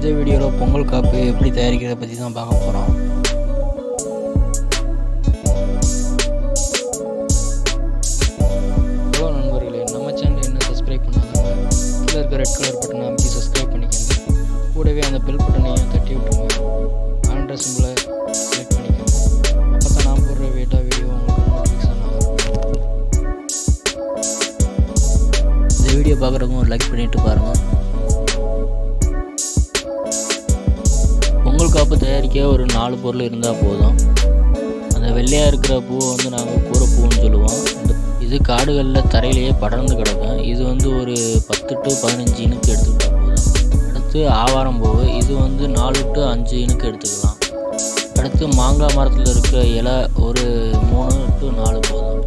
இந்த வீடியோவில் பொங்கல் காப்பு எப்படி தயாரிக்கிறத பற்றி தான் பார்க்க போகிறோம் ஹலோ நண்பர்களே நம்ம சேனல் என்ன சப்ஸ்கிரைப் பண்ணாதவங்க கீழே இருக்க ரெட் கலர் பட்டனை அமைச்சு சப்ஸ்கிரைப் பண்ணிக்கோங்க. கூடவே அந்த பெல் பட்டனையும் தட்டி விட்டுருங்க. ஆண்ட்ர சிம்பிளை செலக்ட் பண்ணிக்கோங்க. அப்போ தான் நான் போடுற வீட்டா வீடியோ உங்களுக்கு நோட்டிஃபிகேஷன் ஆகும் இந்த வீடியோ பார்க்குறவங்க ஒரு லைக் பண்ணிட்டு பாருங்கள் பொங்கல் காப்பு தயாரிக்க ஒரு நாலு பொருள் இருந்தால் போதும். அந்த வெள்ளையாக இருக்கிற பூவை வந்து நாங்கள் கூரைப்பூன்னு சொல்லுவோம். இது காடுகளில் தரையிலேயே படர்ந்து கிடக்கும். இது வந்து ஒரு பத்து டு பதினஞ்சு இனுக்கு எடுத்துக்கிட்டால் போதும். அடுத்து ஆவாரம் பூவு. இது வந்து நாலு டு அஞ்சு இனுக்கு எடுத்துக்கலாம். அடுத்து மாங்காய் மரத்தில் இருக்கிற இலை ஒரு மூணு டு நாலு போதும்.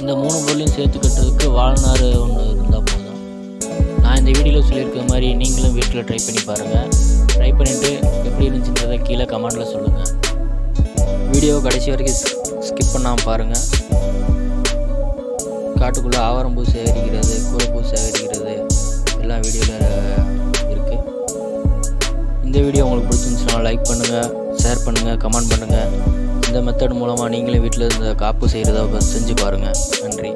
இந்த மூணு பொருளையும் சேர்த்து கட்டுறதுக்கு வாழ்நாறு ஒன்று சொல்லியிருக்க மாதிரி நீங்களும் வீட்டில் ட்ரை பண்ணி பாருங்கள் ட்ரை பண்ணிவிட்டு எப்படி இருந்துச்சுன்றதை கீழே கமெண்டில் சொல்லுங்கள் வீடியோ கடைசி வரைக்கும் ஸ்கிப் பண்ணாமல் பாருங்கள் காட்டுக்குள்ளே ஆவாரம்பூ சேகரிக்கிறது கூரைப்பூ சேகரிக்கிறது எல்லாம் வீடியோவில் இருக்குது இந்த வீடியோ உங்களுக்கு பிடிச்சிருந்துச்சுன்னா லைக் பண்ணுங்கள் ஷேர் பண்ணுங்கள் கமெண்ட் பண்ணுங்கள் இந்த மெத்தட் மூலமாக நீங்களும் வீட்டில் இந்த காப்பு செய்கிறத செஞ்சு பாருங்கள் நன்றி.